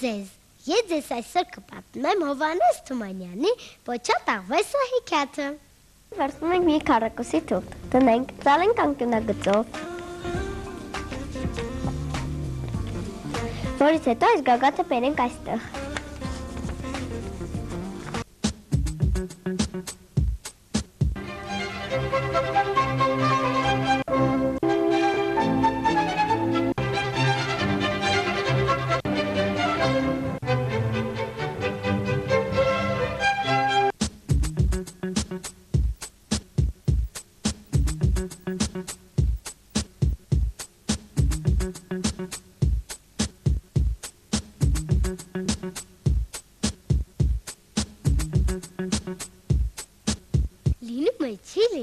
ձեզ։ Ես ձեզ այսօր կպատմեմ Հովանես Թումանյանի Պոչատ աղվեսը հեքիաթը։ Վերցնում ենք մի քառակուսի թուղթ, դնենք, ծալենք անկյունագծով։ Որից հետո այս գագաթը բերենք այստեղ։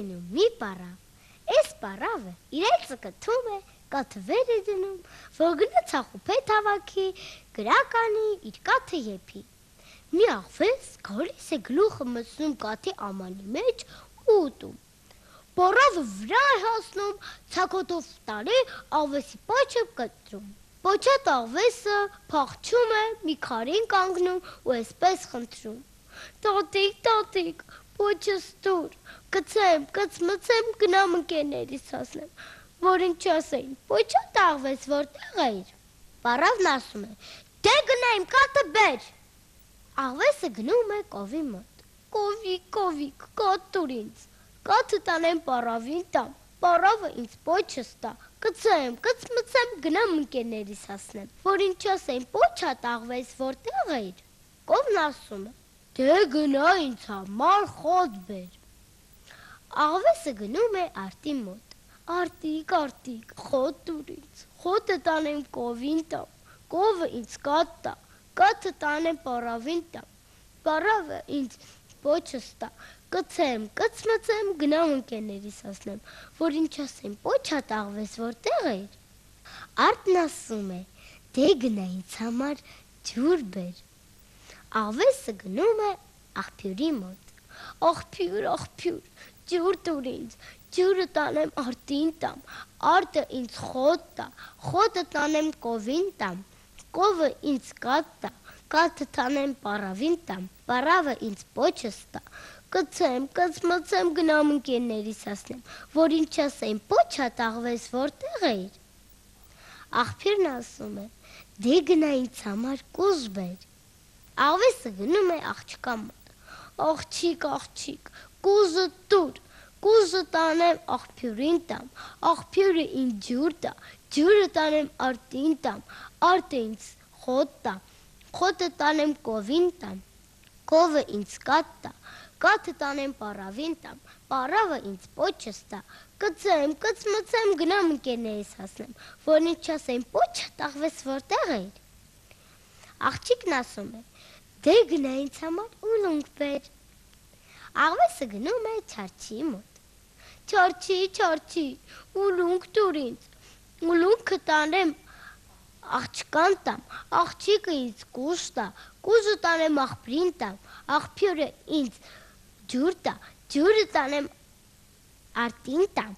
լինում մի պարավ։ Այս պարավը իրենցը կթում է, կաթվեր է դնում, որ գնա ցախուփետ հավաքի, գրականի իր կաթը եփի։ Մի աղվես գալիս է գլուխը մտնում կաթի ամանի մեջ ու ուտում։ Պարավը վրա է հասնում, ցակոտով տալի աղվեսի պոչը կտրում։ Պոչատ աղվեսը փախչում է, մի քարին կանգնում ու այսպես խնդրում. Տատիկ, տատիկ, Ոչս դուր, կծեմ, կծմծեմ, գնամ ընկերներիս ասեմ, որ ինչ ասեին, ոչա տաղվես, որտեղ էիր։ Պարավն ասում է, դե գնայիմ կատը բեր։ Աղվեսը գնում է կովի մոտ։ Կովի, կովիկ, կատուր ինձ։ Կաթը տանեմ պարավին տամ։ Պարավը ինձ ոչս տա։ Կծեմ, կծմծեմ, գնամ ընկերներիս ասեմ, որ ինչ ասեին, ոչա տաղվես, որտեղ էիր։ Կովն ասում է, Դե գնա ինձ համար խոտ բեր։ Աղվեսը գնում է արտի մոտ։ Արտիկ, արտիկ, խոտ տուր ինձ։ Խոտը տանեմ կովին տամ։ Կովը ինձ կատ տա։ Կաթը տանեմ պարավին տամ։ Պարավը ինձ ոչս տա։ Կծեմ, կծմծեմ, գնամ ընկերներիս ասնեմ, որ ինչ ասեմ, ոչա տաղվես որտեղ էր։ Արտն ասում է. Դե գնա ինձ համար ջուր բեր։ Աղվեսը գնում է աղբյուրի մոտ։ Աղբյուր, աղբյուր, ջուր տուր ինձ, ջուրը տանեմ արտին տամ, արտը ինձ խոտ տա, խոտը տանեմ կովին տամ, կովը ինձ կատ տա, կաթը տանեմ պարավին տամ, պարավը ինձ պոչս տա, կծեմ, կծմծեմ գնամ ընկերներիս ասնեմ, որ ինչ ասեմ, պոչա տաղվես որտեղ էիր։ Աղբյուրն ասում է, դե գնա ինձ համար կուզ բեր։ Աղվեսը գնում է աղջկա մոտ։ Աղջիկ, աղջիկ, կուզը տուր։ Կուզը տանեմ աղբյուրին տամ, աղբյուրը ինձ ջուր տա, ջուրը տանեմ արտին տամ, արտը ինձ խոտ տա, խոտը տանեմ կովին տամ, կովը ինձ կատ տա, կաթը տանեմ պարավին տամ, պարավը ինձ պոչս տա, կծեմ, կծմծեմ գնամ ընկերներիս ասնեմ, որ ինչ ասեմ, պոչը տաղվես որտեղ էիր։ Աղջիկն ասում է. Դե գնա ինձ համար ուլունք բեր։ Աղվեսը գնում է չարչի մոտ։ Չարչի, չարչի, ուլունք տուր ինձ։ Ուլունքը տանեմ աղջկան տամ, աղջիկը ինձ կուժ տա, կուժը տանեմ աղբրին տամ, աղբյուրը ինձ ջուր տա, ջուրը տանեմ արտին տամ,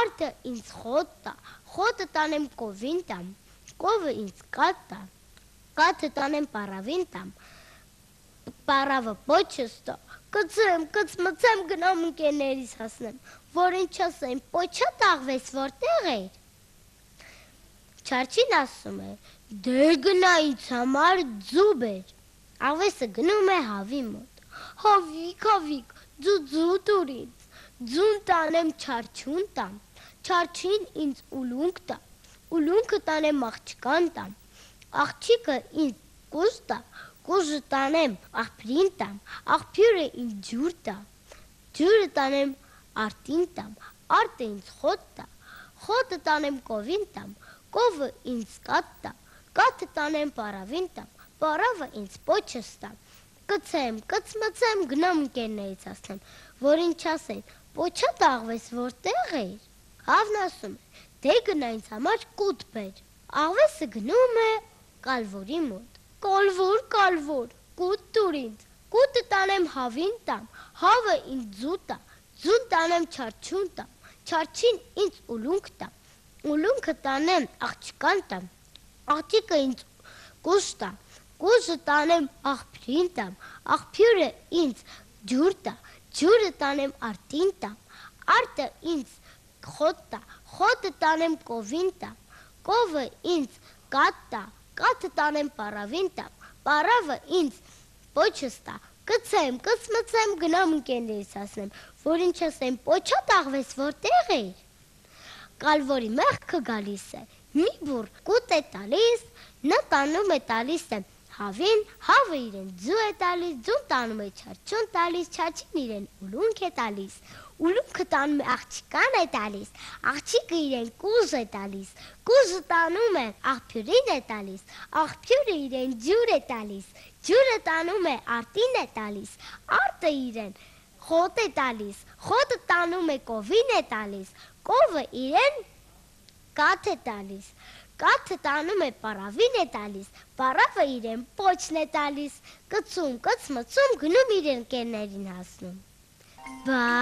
արտը ինձ խոտ տա, խոտը տանեմ կովին տամ, կովը ինձ կատ տա, կաթը տանեմ պարավին տամ, պարավը պոչս տա, կծեմ, կծմծեմ գնամ ընկերներիս հասնեմ, որ ինչ ասեմ, պոչա տաղվես որտեղ էր։ Չարչին ասում է. Դե գնա ինձ համար ձուբ էր։ Աղվեսը գնում է հավի մոտ։ Հավիկ, հավիկ, ձու ձու տուր ինձ։ Ձուն տանեմ չարչուն տամ։ Չարչին ինձ ուլունք տա։ Ուլունքը տանեմ աղջկան տամ։ Աղջիկը ինձ կուզ տա։ Կուզը տանեմ աղբրին տամ։ Աղբյուրը ինձ ջուր տա։ Ջուրը տանեմ արտին տամ։ Արտը ինձ խոտ տա։ Խոտը տանեմ կովին տամ կովը ինձ կատ տա, կաթը տանեմ պարավին տամ, պարավը ինձ պոչս տա, կծեմ, կծմծեմ, գնամ ընկերներից ասեմ, որ ինչ ասեն, պոչա տաղվես որտեղ էիր, հավն ասում է, դե գնա ինձ համար կուտ բեր, աղվեսը գնում է կալվորի մոտ, կալվոր, կալվոր, կուտ տուր ինձ, կուտը տանեմ հավին տամ, հավը ինձ ձու տա, ձուն տանեմ չարչուն տամ, չարչին ինձ ուլունք տամ, ուլունքը տանեմ աղջկան տամ, աղջիկը ինձ կուշ տա, Կուզը տանեմ աղբյուրին տամ, աղբյուրը ինձ ջուր տա, ջուրը տանեմ արտին տամ, արտը ինձ խոտ տա, խոտը տանեմ կովին տամ, կովը ինձ կատ տա, կաթը տանեմ պարավին տամ, պարավը ինձ պոչս տա, կծեմ, կծմծեմ, գնամ ընկերներիս ասեմ, որ ինչ ասեմ, պոչա տաղվես որտեղ էր։ Կալվորի մեղքը գալիս է, մի բուր կուտ է տալիս, նա տանում է տալիս է Հավին, հավը իրեն ձու է տալիս, ձուն տանում է չարչուն տալիս, չաչին իրեն ուլունք է տալիս, ուլունքը տանում է աղջիկան է տալիս, աղջիկը իրեն կուզ է տալիս, կուզը տանում է աղբյուրին է տալիս, աղբյուրը իրեն ջուր է տալիս, ջուրը տանում է արտին է տալիս, արտը իրեն խոտ է տալիս, խոտը տանում է կովին է տալիս, կովը իրեն կաթ է տալիս, Կաթը տանում է պարավին է տալիս, պարավը իրեն պոչն է տալիս, կծում, կծմծում գնում իրեն կերներին հասնում։ Բա